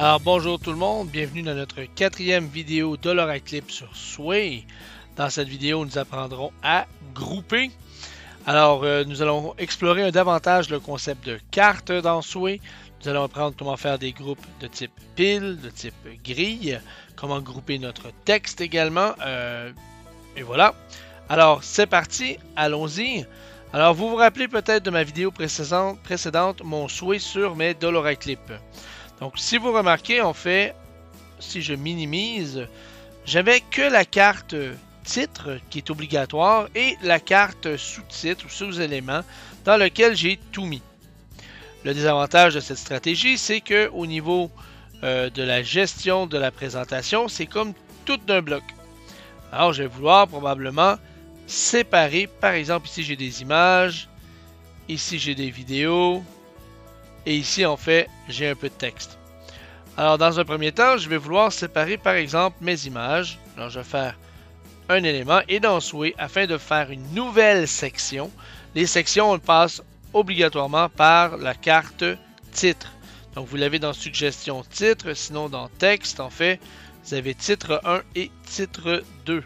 Alors bonjour tout le monde, bienvenue dans notre quatrième vidéo Dollar Clip sur Sway. Dans cette vidéo, nous apprendrons à grouper. Alors, euh, nous allons explorer davantage le concept de carte dans Sway. Nous allons apprendre comment faire des groupes de type pile, de type grille, comment grouper notre texte également. Euh, et voilà. Alors, c'est parti, allons-y. Alors, vous vous rappelez peut-être de ma vidéo précédente, mon souhait sur mes Dollar Clip. Donc, si vous remarquez, en fait, si je minimise, j'avais que la carte titre qui est obligatoire et la carte sous-titre ou sous-élément dans lequel j'ai tout mis. Le désavantage de cette stratégie, c'est que au niveau euh, de la gestion de la présentation, c'est comme tout d'un bloc. Alors, je vais vouloir probablement séparer, par exemple, ici j'ai des images, ici j'ai des vidéos, et ici, en fait, j'ai un peu de texte. Alors, dans un premier temps, je vais vouloir séparer, par exemple, mes images. Alors, je vais faire un élément et dans Sway, afin de faire une nouvelle section, les sections passent obligatoirement par la carte titre. Donc, vous l'avez dans Suggestion titre, sinon dans Texte, en fait, vous avez titre 1 et titre 2.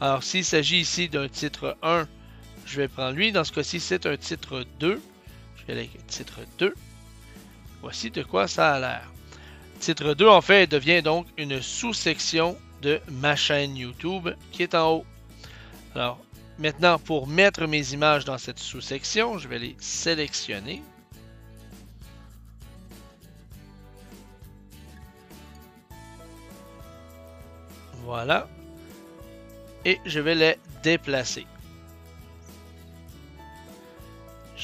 Alors, s'il s'agit ici d'un titre 1, je vais prendre lui. Dans ce cas-ci, c'est un titre 2. Je vais aller avec titre 2. Voici de quoi ça a l'air. Titre 2, en fait, devient donc une sous-section de ma chaîne YouTube qui est en haut. Alors, maintenant, pour mettre mes images dans cette sous-section, je vais les sélectionner. Voilà. Et je vais les déplacer.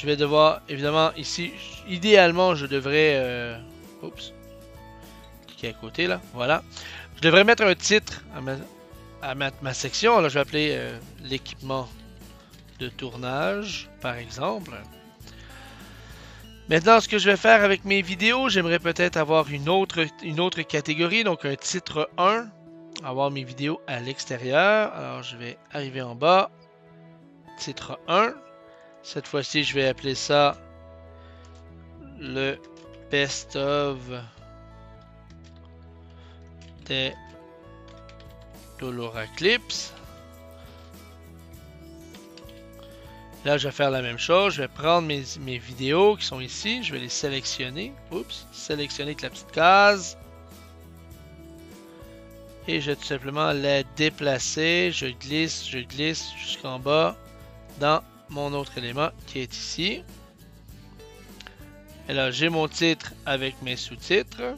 Je vais devoir, évidemment, ici, idéalement, je devrais... Euh, oups. Cliquer à côté, là. Voilà. Je devrais mettre un titre à ma, ma section. Là, je vais appeler euh, l'équipement de tournage, par exemple. Maintenant, ce que je vais faire avec mes vidéos, j'aimerais peut-être avoir une autre, une autre catégorie, donc un titre 1, avoir mes vidéos à l'extérieur. Alors, je vais arriver en bas, titre 1. Cette fois-ci, je vais appeler ça le best of des Dolora Clips. Là, je vais faire la même chose. Je vais prendre mes, mes, vidéos qui sont ici. Je vais les sélectionner. Oups. Sélectionner avec la petite case. Et je vais tout simplement les déplacer. Je glisse, je glisse jusqu'en bas dans mon autre élément qui est ici. Et là, j'ai mon titre avec mes sous-titres.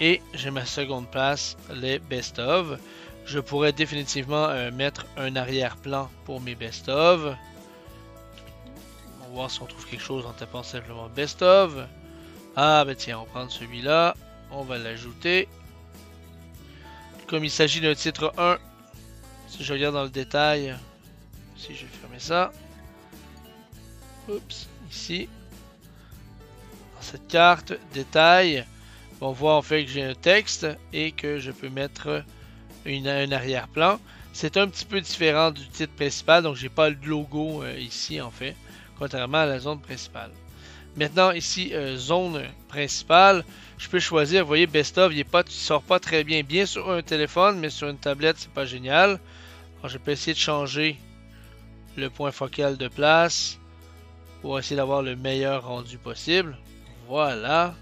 Et j'ai ma seconde place, les best-of. Je pourrais définitivement euh, mettre un arrière-plan pour mes best-of. On va voir si on trouve quelque chose en tapant simplement best-of. Ah, ben tiens, on va prendre celui-là. On va l'ajouter. Comme il s'agit d'un titre 1, si je regarde dans le détail, si je vais fermer ça. Oups, ici. Dans cette carte, détail, on voit en fait que j'ai un texte et que je peux mettre une, un arrière-plan. C'est un petit peu différent du titre principal, donc j'ai pas le logo euh, ici en fait, contrairement à la zone principale. Maintenant ici, euh, zone principale, je peux choisir, vous voyez, Best of, il ne sort pas très bien. Bien sur un téléphone, mais sur une tablette, c'est pas génial. Je peux essayer de changer le point focal de place pour essayer d'avoir le meilleur rendu possible. Voilà.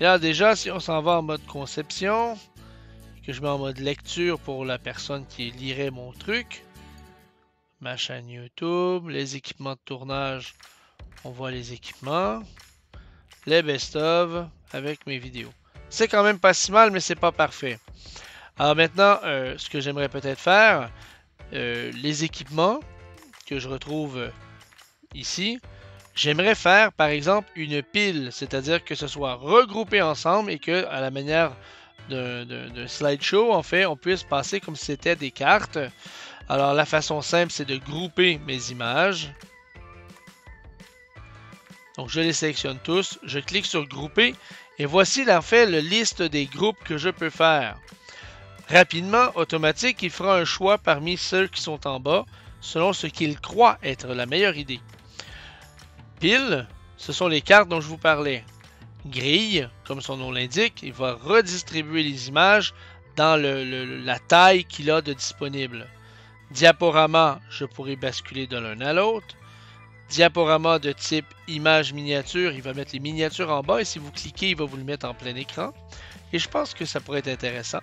Et là, déjà, si on s'en va en mode conception, que je mets en mode lecture pour la personne qui lirait mon truc, ma chaîne YouTube, les équipements de tournage, on voit les équipements, les best-of avec mes vidéos. C'est quand même pas si mal, mais c'est pas parfait. Alors maintenant, euh, ce que j'aimerais peut-être faire, euh, les équipements que je retrouve ici, j'aimerais faire par exemple une pile, c'est-à-dire que ce soit regroupé ensemble et que à la manière d'un slideshow, en fait, on puisse passer comme si c'était des cartes. Alors la façon simple, c'est de grouper mes images. Donc je les sélectionne tous, je clique sur grouper et voici en fait la liste des groupes que je peux faire. Rapidement, automatique, il fera un choix parmi ceux qui sont en bas selon ce qu'il croit être la meilleure idée. Pile, ce sont les cartes dont je vous parlais. Grille, comme son nom l'indique, il va redistribuer les images dans la taille qu'il a de disponible. Diaporama, je pourrais basculer de l'un à l'autre. Diaporama de type image miniature, il va mettre les miniatures en bas et si vous cliquez, il va vous le mettre en plein écran. Et je pense que ça pourrait être intéressant.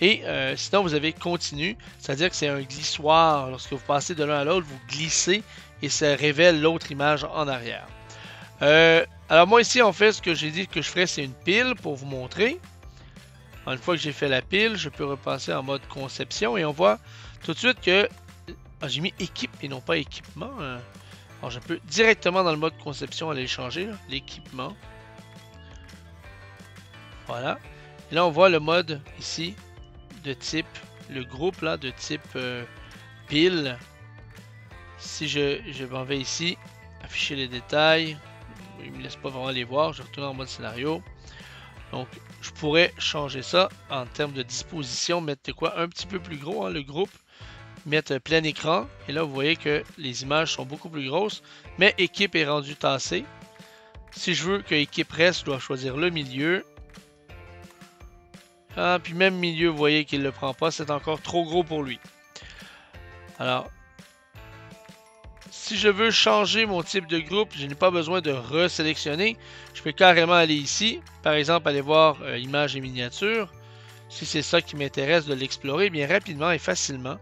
Et euh, sinon, vous avez continu, c'est-à-dire que c'est un glissoir. Lorsque vous passez de l'un à l'autre, vous glissez et ça révèle l'autre image en arrière. Euh, alors moi ici, en fait, ce que j'ai dit que je ferais, c'est une pile pour vous montrer. une fois que j'ai fait la pile, je peux repasser en mode conception et on voit tout de suite que ah, j'ai mis équipe et non pas équipement. Hein. Alors je peux directement dans le mode conception aller changer l'équipement. Voilà. Et là on voit le mode ici de type, le groupe là de type euh, pile. Si je, je m'en vais ici, afficher les détails, il me laisse pas vraiment les voir, je retourne en mode scénario. Donc je pourrais changer ça en termes de disposition, mettre quoi un petit peu plus gros hein, le groupe, mettre plein écran et là vous voyez que les images sont beaucoup plus grosses, mais équipe est rendu tassé. Si je veux que équipe reste, je dois choisir le milieu ah, puis même milieu, vous voyez qu'il ne le prend pas. C'est encore trop gros pour lui. Alors, si je veux changer mon type de groupe, je n'ai pas besoin de resélectionner. Je peux carrément aller ici. Par exemple, aller voir euh, images et miniatures. Si c'est ça qui m'intéresse de l'explorer, bien rapidement et facilement.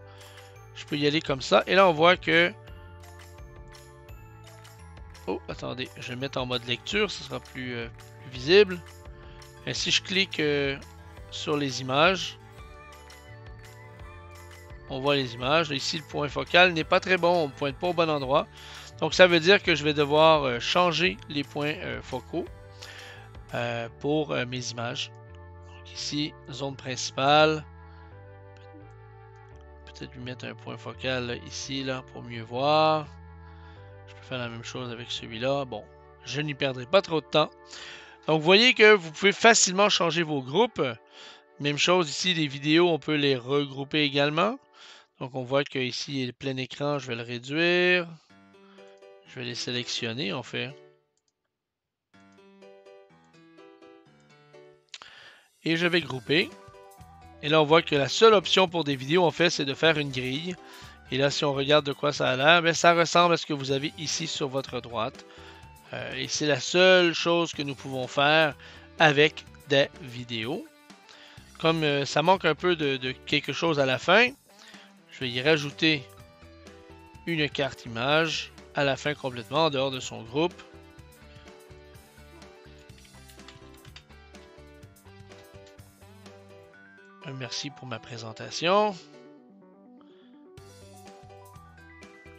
Je peux y aller comme ça. Et là, on voit que... Oh, attendez. Je vais mettre en mode lecture. Ce sera plus, euh, visible. Et si je clique... Euh, sur les images. On voit les images. Ici, le point focal n'est pas très bon. On ne pointe pas au bon endroit. Donc, ça veut dire que je vais devoir euh, changer les points euh, focaux euh, pour mes images. Ici, zone principale. Peut-être lui mettre un point focal ici, là, pour mieux voir. Je peux faire la même chose avec celui-là. Bon, je n'y perdrai pas trop de temps. Donc, vous voyez que vous pouvez facilement changer vos groupes. Même chose ici, les vidéos, on peut les regrouper également. Donc, on voit que ici, il est plein écran, je vais le réduire. Je vais les sélectionner, en fait. Et je vais grouper. Et là, on voit que la seule option pour des vidéos, en fait, c'est de faire une grille. Et là, si on regarde de quoi ça a l'air, ben, ça ressemble à ce que vous avez ici sur votre droite. Euh, et c'est la seule chose que nous pouvons faire avec des vidéos. Comme euh, ça manque un peu de, quelque chose à la fin, je vais y rajouter une carte image à la fin complètement en dehors de son groupe. Merci pour ma présentation.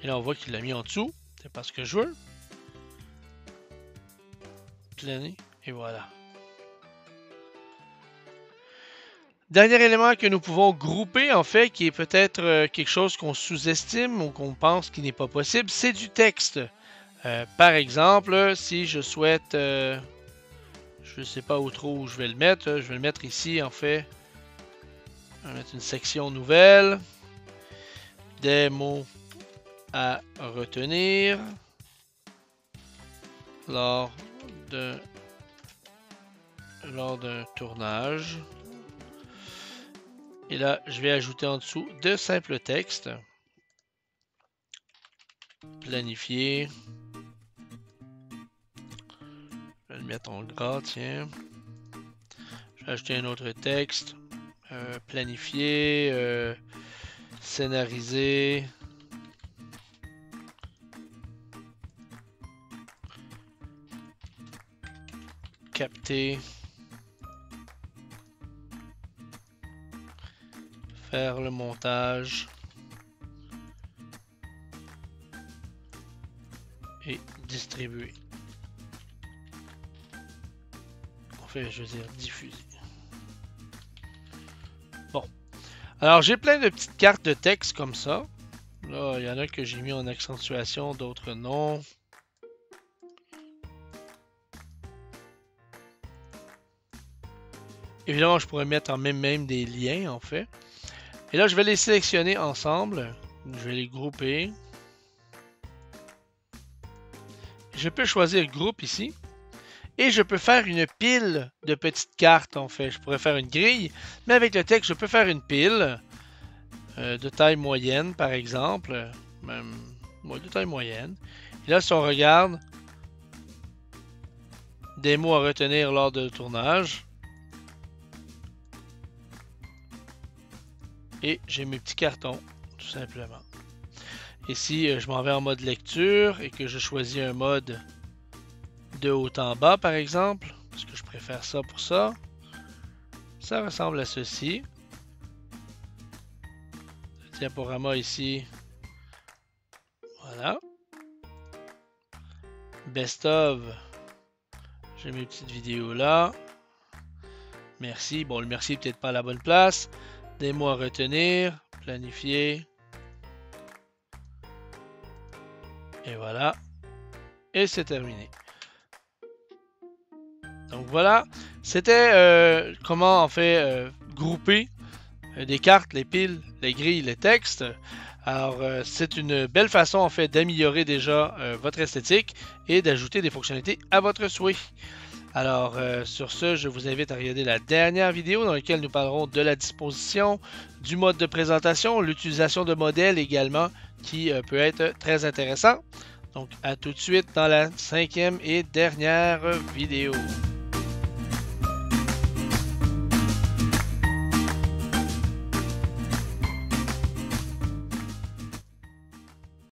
Et là, on voit qu'il l'a mis en dessous. C'est pas ce que je veux. Et voilà. Dernier élément que nous pouvons grouper, en fait, qui est peut-être euh, quelque chose qu'on sous-estime ou qu'on pense qui n'est pas possible, c'est du texte. Euh, par exemple, si je souhaite, euh, je ne sais pas où trop où je vais le mettre, je vais le mettre ici, en fait. Je vais mettre une section nouvelle. Des mots à retenir lors lors d'un tournage. Et là, je vais ajouter en dessous de simples textes. Planifier. Je vais le mettre en gras, tiens. Je vais ajouter un autre texte. Euh, planifier. Euh, scénariser. Capter. Faire le montage et distribuer. En fait, je veux dire diffuser. Bon. Alors, j'ai plein de petites cartes de texte comme ça. Là, il y en a que j'ai mis en accentuation, d'autres non. Évidemment, je pourrais mettre en même même des liens, en fait. Et là, je vais les sélectionner ensemble. Je vais les grouper. je peux choisir groupe ici. Et je peux faire une pile de petites cartes, en fait. Je pourrais faire une grille, mais avec le texte, je peux faire une pile euh, de taille moyenne, par exemple. Même de taille moyenne. Et là, si on regarde, des mots à retenir lors du tournage. Et j'ai mes petits cartons, tout simplement. Ici, euh, je m'en vais en mode lecture et que je choisis un mode de haut en bas, par exemple, parce que je préfère ça pour ça. Ça ressemble à ceci. Le diaporama ici. Voilà. Best of. J'ai mes petites vidéos là. Merci. Bon, le merci peut-être pas à la bonne place. Des mots à retenir. Planifier. Et voilà. Et c'est terminé. Donc voilà, c'était euh, comment en fait euh, grouper euh, des cartes, les piles, les grilles, les textes. Alors c'est une belle façon en fait d'améliorer déjà votre esthétique et d'ajouter des fonctionnalités à votre souhait. Alors sur ce, je vous invite à regarder la dernière vidéo dans laquelle nous parlerons de la disposition, du mode de présentation, l'utilisation de modèles également qui peut être très intéressant. Donc à tout de suite dans la cinquième et dernière vidéo.